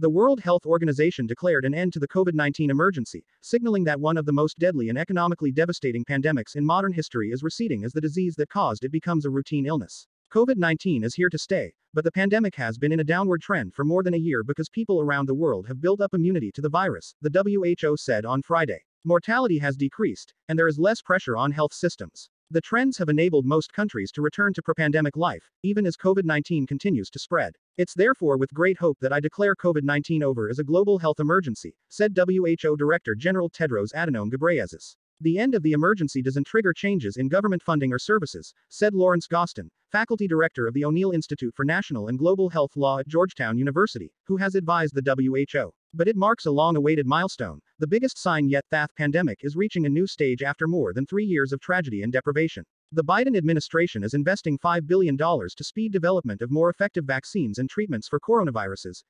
The World Health Organization declared an end to the COVID 19 emergency, signaling that one of the most deadly and economically devastating pandemics in modern history is receding as the disease that caused it becomes a routine illness. COVID 19 is here to stay, but the pandemic has been in a downward trend for more than a year because people around the world have built up immunity to the virus, the WHO said on Friday. Mortality has decreased, and there is less pressure on health systems. The trends have enabled most countries to return to pre pandemic life, even as COVID 19 continues to spread. It's therefore with great hope that I declare COVID 19 over as a global health emergency, said WHO Director General Tedros Adhanom Ghebreyesus. The end of the emergency doesn't trigger changes in government funding or services, said Lawrence Gostin, faculty director of the O'Neill Institute for National and Global Health Law at Georgetown University, who has advised the WHO. But it marks a long awaited milestone, the biggest sign yet that pandemic is reaching a new stage after more than three years of tragedy and deprivation. The Biden administration is investing $5 billion to speed development of more effective vaccines and treatments for coronaviruses,